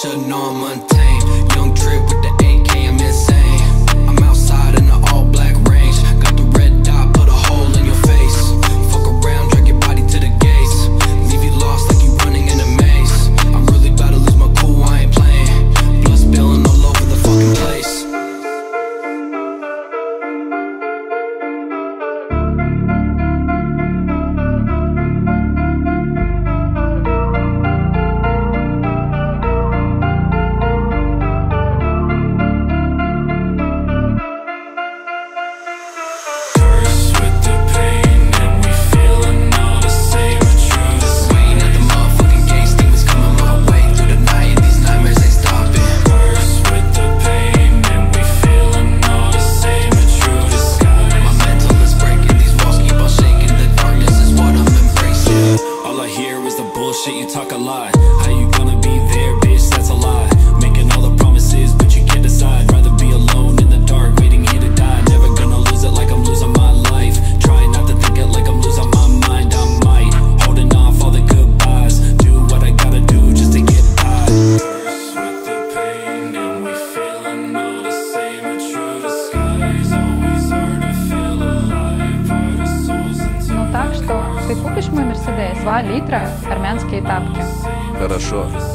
Chanel Montaigne, young trip with the talk a lot. How you gonna Ты купишь мой Мерседес? два литра армянские тапки. Хорошо. Хорошо.